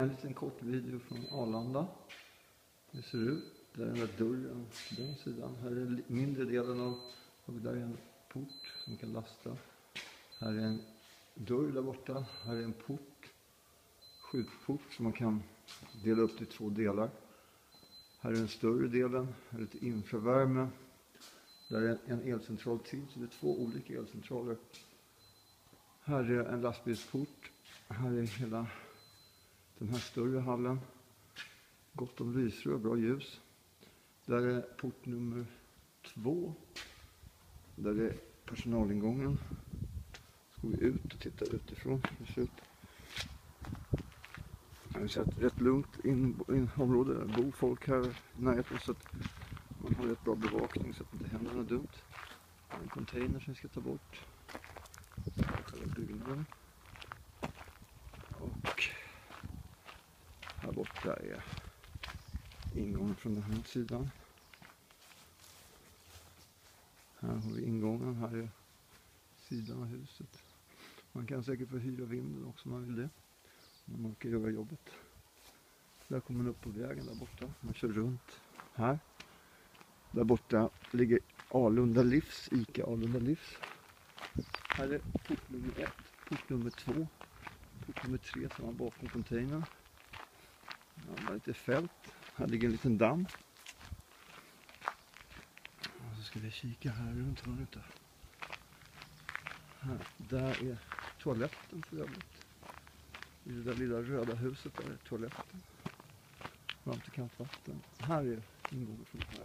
En liten kort video från Arlanda. Det ser ut. Där är den där dörren den sidan. Här är den mindre delen av, och där är en port som kan lasta. Här är en dörr där borta. Här är en port. Skjutport som man kan dela upp i två delar. Här är den större delen. Här är lite infravärme. Där är en elcentral till, så det är två olika elcentraler. Här är en lastbilsport. Här är hela den här större hallen. Gott om lysrör, bra ljus. Där är port nummer två. Där är personalingången. Så går vi ut och tittar utifrån hur det ser ut. Det är ett rätt lugnt in, in område. Det bor folk här i närheten så att man har rätt bra bevakning så att det inte händer något dumt. En container som vi ska ta bort. Där är ingången från den här sidan. Här har vi ingången, här är sidan av huset. Man kan säkert få hyra vinden också om man vill det. När man ska göra jobbet. Där kommer man upp på vägen där borta. Man kör runt här. Där borta ligger Alunda Livs, ICA Alunda Livs. Här är port nummer ett, port nummer två, port nummer tre som var bakom containern. Lite fält. Här ligger en liten damm. Och så ska vi kika här runt hörnet. Där. Här, där är toaletten för övrigt. I det där lilla röda huset där är toaletten. Varmt och kallt vatten. Här är ingången från här.